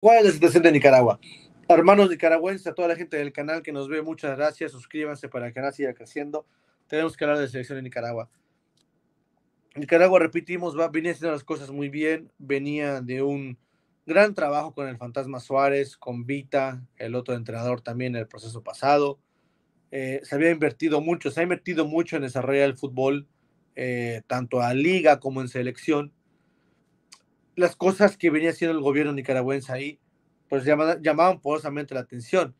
¿Cuál es la situación de Nicaragua? Hermanos nicaragüenses, a toda la gente del canal que nos ve, muchas gracias. Suscríbanse para que el canal siga creciendo. Tenemos que hablar de la selección de Nicaragua. Nicaragua, repetimos, va, venía haciendo las cosas muy bien. Venía de un gran trabajo con el Fantasma Suárez, con Vita, el otro entrenador también en el proceso pasado. Eh, se había invertido mucho, se ha invertido mucho en desarrollar el fútbol, eh, tanto a liga como en selección. Las cosas que venía haciendo el gobierno nicaragüense ahí, pues llamaban, llamaban poderosamente la atención,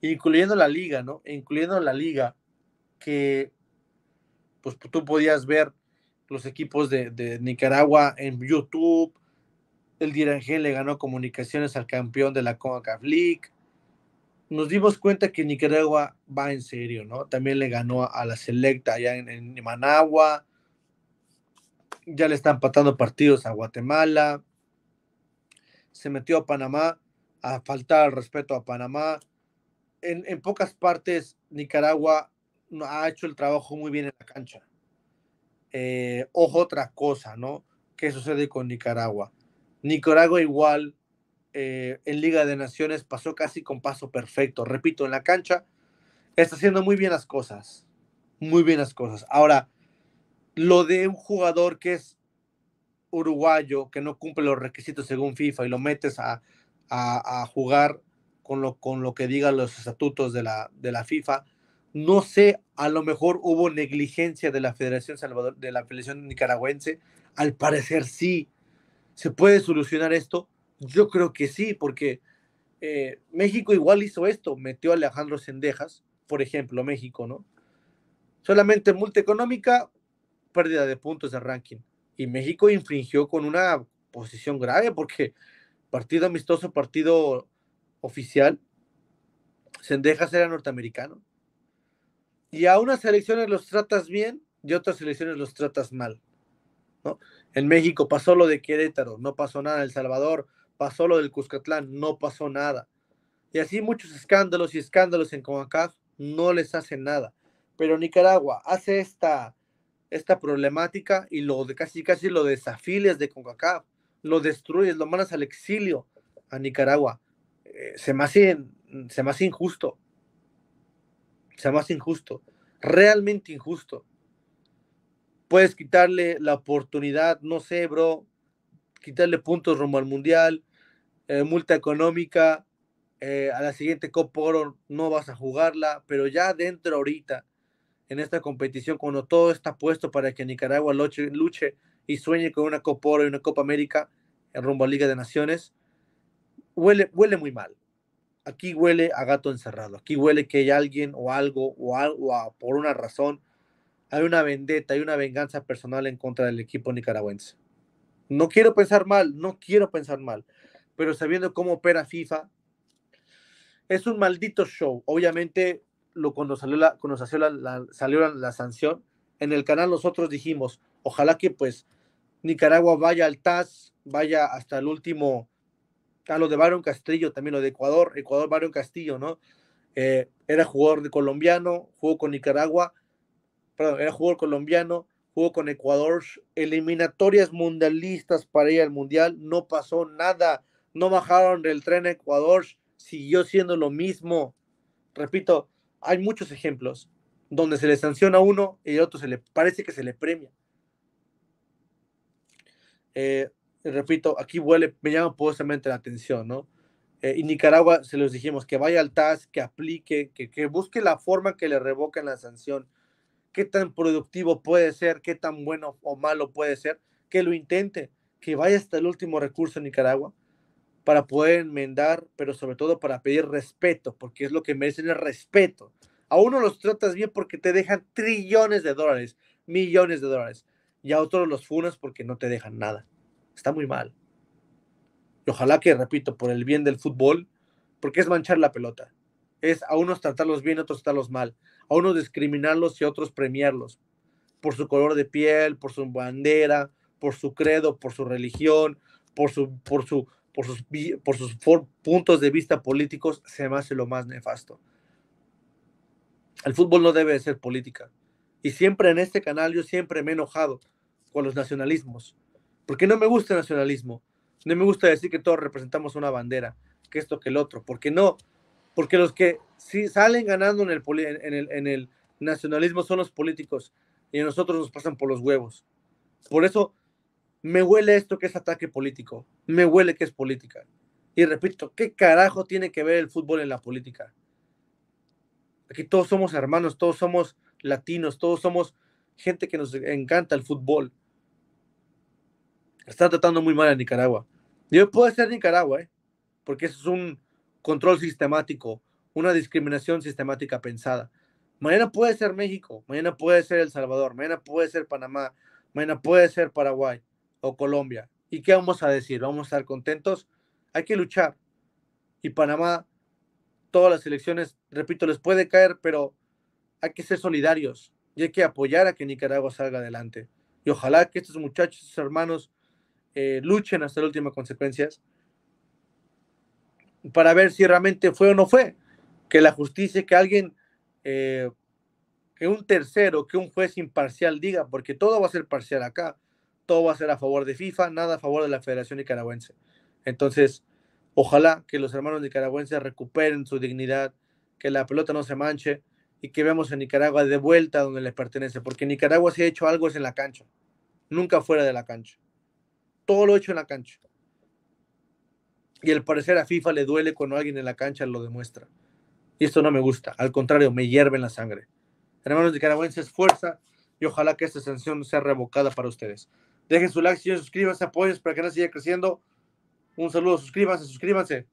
incluyendo la liga, ¿no? Incluyendo la liga, que pues tú podías ver los equipos de, Nicaragua en YouTube, el Dirangel le ganó comunicaciones al campeón de la CONCACAF League. Nos dimos cuenta que Nicaragua va en serio, ¿no? También le ganó a la Selecta allá en, Managua. Ya le están empatando partidos a Guatemala. Se metió a Panamá a faltar el respeto a Panamá. En, en pocas partes, Nicaragua ha hecho el trabajo muy bien en la cancha. Eh, ojo, otra cosa, ¿no? ¿Qué sucede con Nicaragua? Nicaragua igual eh, en Liga de Naciones pasó casi con paso perfecto. Repito, en la cancha está haciendo muy bien las cosas. Muy bien las cosas. Ahora, lo de un jugador que es uruguayo, que no cumple los requisitos según FIFA y lo metes a, a, jugar con lo, con lo que digan los estatutos de la, de la FIFA, no sé, a lo mejor hubo negligencia de la Federación Salvador, de la Federación Nicaragüense. Al parecer sí, ¿Se puede solucionar esto? Yo creo que sí, porque eh, México igual hizo esto, metió a Alejandro Sendejas, por ejemplo, México, ¿no? Solamente multa económica, pérdida de puntos de ranking. Y México infringió con una posición grave porque partido amistoso, partido oficial, Sendejas era norteamericano. Y a unas elecciones los tratas bien y a otras elecciones los tratas mal. ¿no? En México pasó lo de Querétaro, no pasó nada. El Salvador pasó lo del Cuscatlán, no pasó nada. Y así muchos escándalos y escándalos en CONCACAF no les hacen nada. Pero Nicaragua hace esta, esta problemática y lo de casi casi lo desafiles de CONCACAF, lo destruyes, lo mandas al exilio a Nicaragua. Eh, se, me hace, se me injusto. Se me hace injusto. Realmente injusto puedes quitarle la oportunidad, no sé, bro, quitarle puntos rumbo al mundial, eh, multa económica, eh, a la siguiente Copa Oro no vas a jugarla, pero ya dentro ahorita, en esta competición, cuando todo está puesto para que Nicaragua luche, y sueñe con una Copa Oro y una Copa América en rumbo a Liga de Naciones, huele, huele muy mal. Aquí huele a gato encerrado, aquí huele que hay alguien o algo o, algo, por una razón hay una vendetta, hay una venganza personal en contra del equipo nicaragüense. No quiero pensar mal, no quiero pensar mal, pero sabiendo cómo opera FIFA, es un maldito show. Obviamente, lo, cuando salió, la, cuando salió, la, salió la, sanción, en el canal nosotros dijimos, ojalá que pues Nicaragua vaya al TAS, vaya hasta el último, a lo de Baron Castillo, también lo de Ecuador, Ecuador Baron Castillo, ¿no? Eh, era jugador de colombiano, jugó con Nicaragua, perdón, era jugador colombiano, jugó con Ecuador, eliminatorias mundialistas para ir al mundial, no pasó nada, no bajaron del tren a Ecuador, siguió siendo lo mismo. Repito, hay muchos ejemplos donde se le sanciona a uno y a otro se le parece que se le premia. Eh, repito, aquí huele, me llama poderosamente la atención, ¿no? Eh, y Nicaragua, se los dijimos, que vaya al TAS, que aplique, que, que busque la forma que le revoquen la sanción qué tan productivo puede ser, qué tan bueno o malo puede ser, que lo intente, que vaya hasta el último recurso en Nicaragua para poder enmendar, pero sobre todo para pedir respeto, porque es lo que merecen el respeto. A uno los tratas bien porque te dejan trillones de dólares, millones de dólares, y a otros los funas porque no te dejan nada. Está muy mal. Y ojalá que, repito, por el bien del fútbol, porque es manchar la pelota. Es a unos tratarlos bien, a otros tratarlos mal a unos discriminarlos y a otros premiarlos por su color de piel, por su bandera, por su credo, por su religión, por, su, por, su, por sus, por sus puntos de vista políticos, se hace lo más nefasto. El fútbol no debe ser política. Y siempre en este canal yo siempre me he enojado con los nacionalismos. ¿Por qué no me gusta el nacionalismo? No me gusta decir que todos representamos una bandera, que esto que el otro, porque no, porque los que sí salen ganando en el, en el, en el nacionalismo son los políticos y a nosotros nos pasan por los huevos. Por eso me huele esto que es ataque político, me huele que es política. Y repito, ¿qué carajo tiene que ver el fútbol en la política? Aquí todos somos hermanos, todos somos latinos, todos somos gente que nos encanta el fútbol. Está tratando muy mal a Nicaragua. Yo puedo ser Nicaragua, ¿eh? porque eso es un control sistemático, una discriminación sistemática pensada. Mañana puede ser México, mañana puede ser El Salvador, mañana puede ser Panamá, mañana puede ser Paraguay o Colombia. ¿Y qué vamos a decir? ¿Vamos a estar contentos? Hay que luchar. Y Panamá, todas las elecciones, repito, les puede caer, pero hay que ser solidarios y hay que apoyar a que Nicaragua salga adelante. Y ojalá que estos muchachos, estos hermanos, eh, luchen hasta las últimas consecuencias para ver si realmente fue o no fue. Que la justicia, que alguien, eh, que un tercero, que un juez imparcial diga, porque todo va a ser parcial acá, todo va a ser a favor de FIFA, nada a favor de la Federación Nicaragüense. Entonces, ojalá que los hermanos nicaragüenses recuperen su dignidad, que la pelota no se manche y que veamos a Nicaragua de vuelta donde les pertenece, porque Nicaragua si ha hecho algo es en la cancha, nunca fuera de la cancha. Todo lo hecho en la cancha. Y al parecer a FIFA le duele cuando alguien en la cancha lo demuestra. Y esto no me gusta, al contrario, me hierve en la sangre. Hermanos nicaragüenses, fuerza y ojalá que esta sanción sea revocada para ustedes. Dejen su like, suscríbanse, apoyen para que no siga creciendo. Un saludo, suscríbanse, suscríbanse.